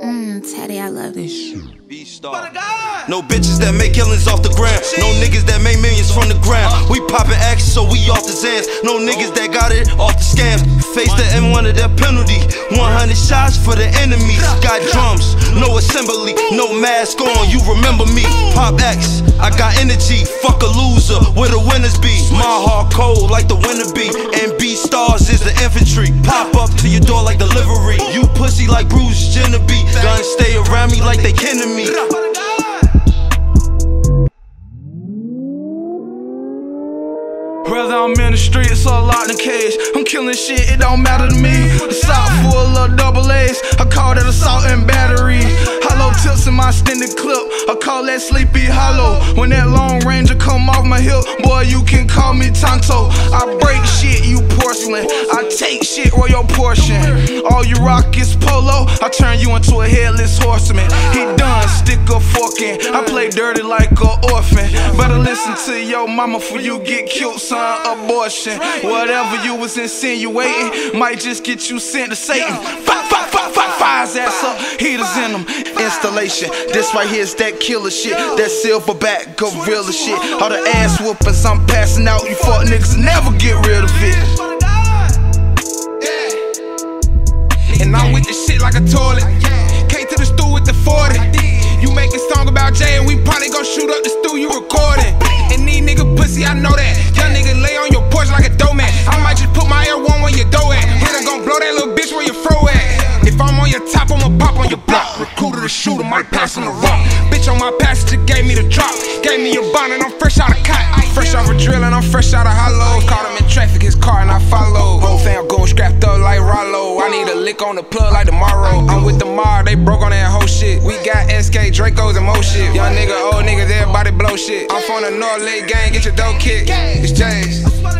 Mm, love this shit. No bitches that make killings off the ground. No niggas that make millions from the ground. We poppin' action, so we off the Zans. No niggas that got it off the scams. Face the M1 of their penalty. 100 shots for the enemy. Got drums, no assembly, no mask on. You remember me. Pop X, I got energy. Fuck a loser, where the winners be. My heart cold like the winter be. And B stars is the infantry. Pop up to your door like delivery. You pussy like Bruce Jenner be. Guns stay around me like they kin to me. Whether I'm in the streets or locked in the cage, I'm killing shit, it don't matter to me. Assault full of double A's, I call that assault and battery. Hollow tips in my extended clip, I call that sleepy hollow. When that long ranger come take shit, or your portion. All you rock is polo, I turn you into a headless horseman. He done, stick a fork in. I play dirty like a orphan. Better listen to your mama for you get killed, son. Abortion. Whatever you was insinuating might just get you sent to Satan. Fire, fire, fire, fire, fire his ass up. Heaters in them. Installation. This right here is that killer shit. That silverback gorilla shit. All the ass whoopings I'm passing out. You fuck niggas never get rid of it. Gon' shoot up the stool you recording. And these nigga pussy, I know that. Young nigga lay on your porch like a doormat. I might just put my air one where your door at. Hitter gon' blow that little bitch where your fro at. If I'm on your top, I'ma pop on your block. Recruiter the shooter, might pass on the rock. Bitch on my passenger gave me the drop. Gave me a bond and I'm fresh out of cot. Fresh off a drill and I'm fresh out of hollow. Caught him in traffic, his car and I follow. Whole fam going scrapped up like Rollo. I need a lick on the plug like tomorrow. I'm with the Mar, they broke on that whole shit. We got SK, Dracos, and more shit. Young nigga, from the North Lake gang, get your dough kicked. It's James.